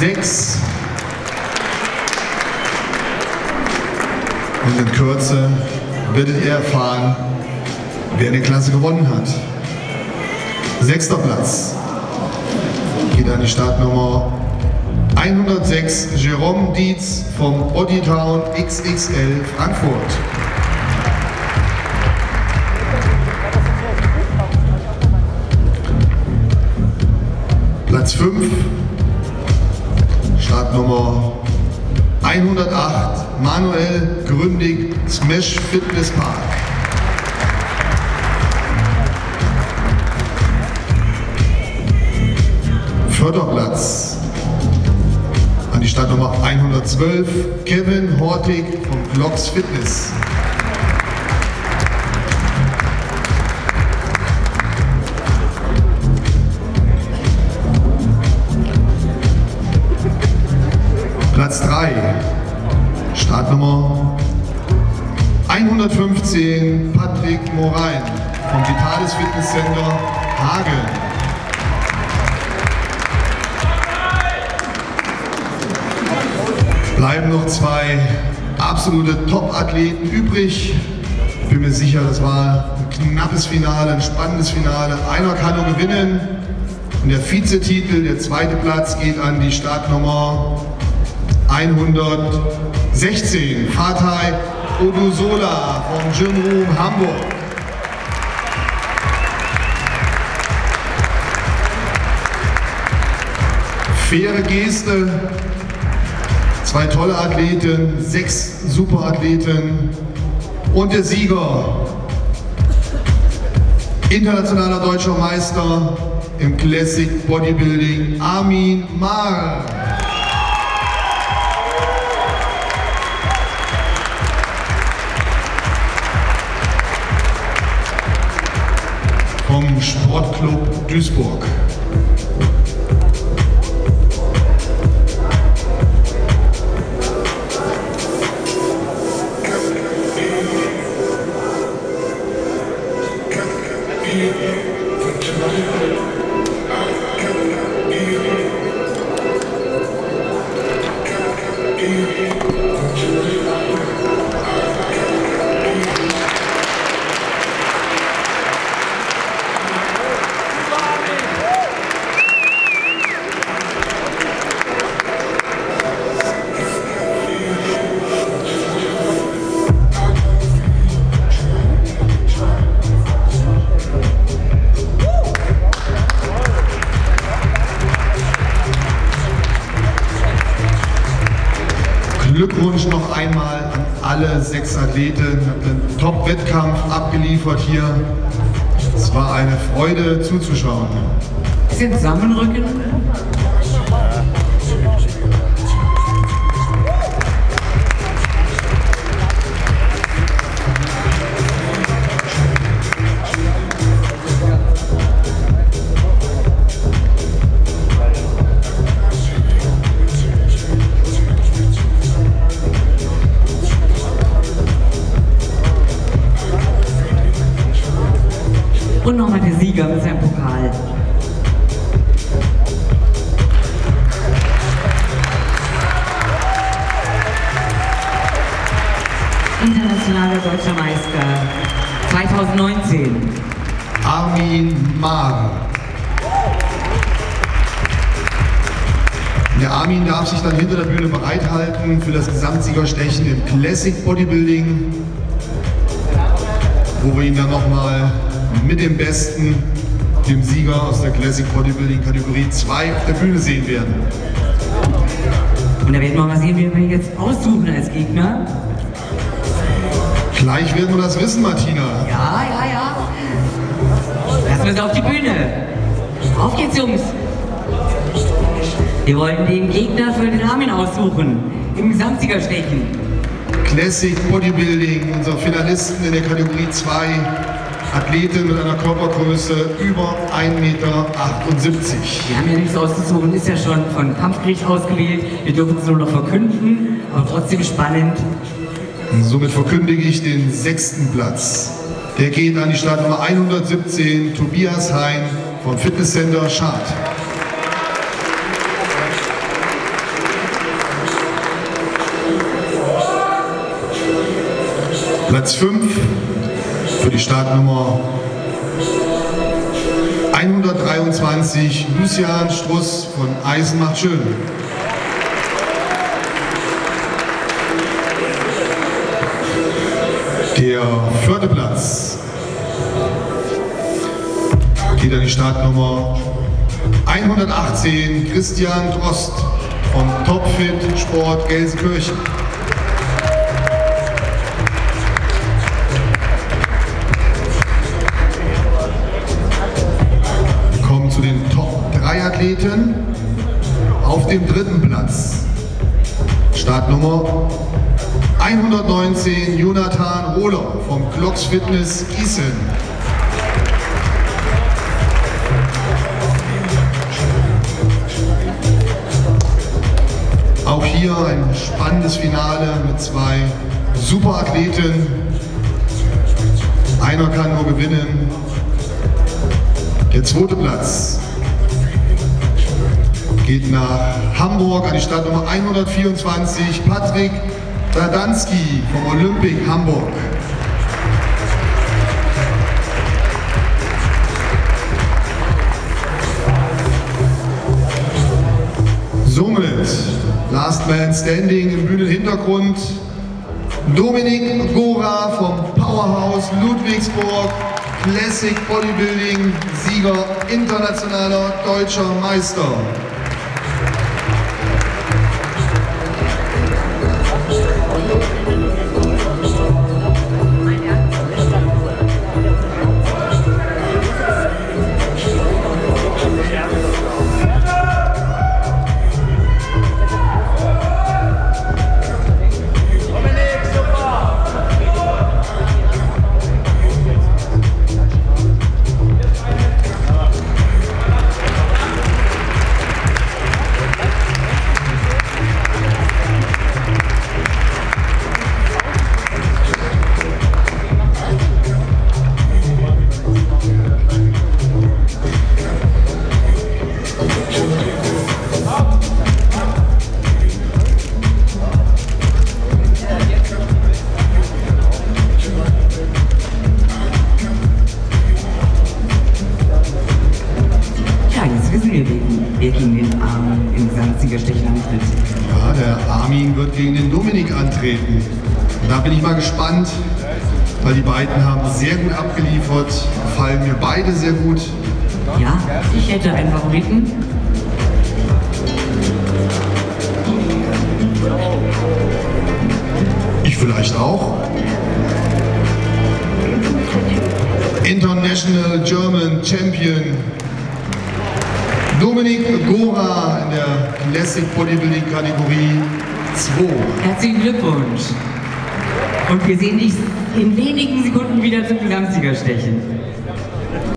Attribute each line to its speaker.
Speaker 1: 6. Und in Kürze werdet ihr erfahren, wer die Klasse gewonnen hat. Sechster Platz geht an die Startnummer 106 Jerome Dietz vom Bodytown XXL Frankfurt. Platz 5, Startnummer 108 Manuel Gründig Smash Fitness Park. Förderplatz an die Startnummer 112 Kevin Hortig vom Vlogs Fitness. Platz 3, Startnummer 115 Patrick Morain vom Vitalis Fitness Center Hagen. bleiben noch zwei absolute Top-Athleten übrig. Bin mir sicher, das war ein knappes Finale, ein spannendes Finale. Einer kann nur gewinnen. Und der Vizetitel, der zweite Platz, geht an die Startnummer 116. Fatay Odusola vom Gym Room Hamburg. Faire Geste, Zwei tolle Athleten, sechs Superathleten und der Sieger, internationaler deutscher Meister im Classic Bodybuilding, Armin Mahl. Vom Sportclub Duisburg. Glückwunsch noch einmal an alle sechs Athleten. Einen Top-Wettkampf abgeliefert hier. Es war eine Freude zuzuschauen.
Speaker 2: Bisschen zusammenrücken. Pokal. Internationaler Deutscher Meister 2019.
Speaker 1: Armin Mahr. Der Armin darf sich dann hinter der Bühne bereithalten für das Gesamtsiegerstechen im Classic Bodybuilding, wo wir ihn dann nochmal mit dem Besten, dem Sieger aus der Classic Bodybuilding Kategorie 2 auf der Bühne sehen werden.
Speaker 2: Und da werden wir mal sehen, wie wir jetzt aussuchen als Gegner.
Speaker 1: Gleich werden wir das wissen, Martina.
Speaker 2: Ja, ja, ja. Lassen wir es auf die Bühne. Auf geht's, Jungs. Wir wollen den Gegner für den Armin aussuchen. Im Gesamtsiegerstechen.
Speaker 1: Classic Bodybuilding, unsere Finalisten in der Kategorie 2, Athletin mit einer Körpergröße über 1,78 Meter.
Speaker 2: Wir haben ja nichts ausgezogen, ist ja schon von Kampfgericht ausgewählt. Wir dürfen es nur noch verkünden, aber trotzdem spannend.
Speaker 1: Und somit verkündige ich den sechsten Platz. Der geht an die Startnummer 117, Tobias Hein vom Fitnesscenter Schad. Platz 5, für die Startnummer 123 Lucian Struss von Eisen macht schön. Der vierte Platz geht an die Startnummer 118 Christian Drost von Topfit Sport Gelsenkirchen. Top 3 Athleten auf dem dritten Platz. Startnummer 119 Jonathan Rohler vom Glocks Fitness Gießen. Auch hier ein spannendes Finale mit zwei Superathleten. Einer kann nur gewinnen. Der zweite Platz geht nach Hamburg an die Startnummer 124, Patrick Radanski vom Olympic Hamburg. Somit Last Man Standing im Bühnenhintergrund Dominik Gora vom Powerhouse Ludwigsburg Classic Bodybuilding Sieger internationaler deutscher Meister.
Speaker 2: Gesamtsiegerstechen antritt.
Speaker 1: Ja, der Armin wird gegen den Dominik antreten. Da bin ich mal gespannt, weil die beiden haben sehr gut abgeliefert, gefallen mir beide sehr gut.
Speaker 2: Ja, ich hätte einen Favoriten.
Speaker 1: Ich vielleicht auch. International German Champion Dominik Gora in der Classic Bodybuilding Kategorie 2.
Speaker 2: Herzlichen Glückwunsch. Und wir sehen dich in wenigen Sekunden wieder zum Gesamtsiegerstechen.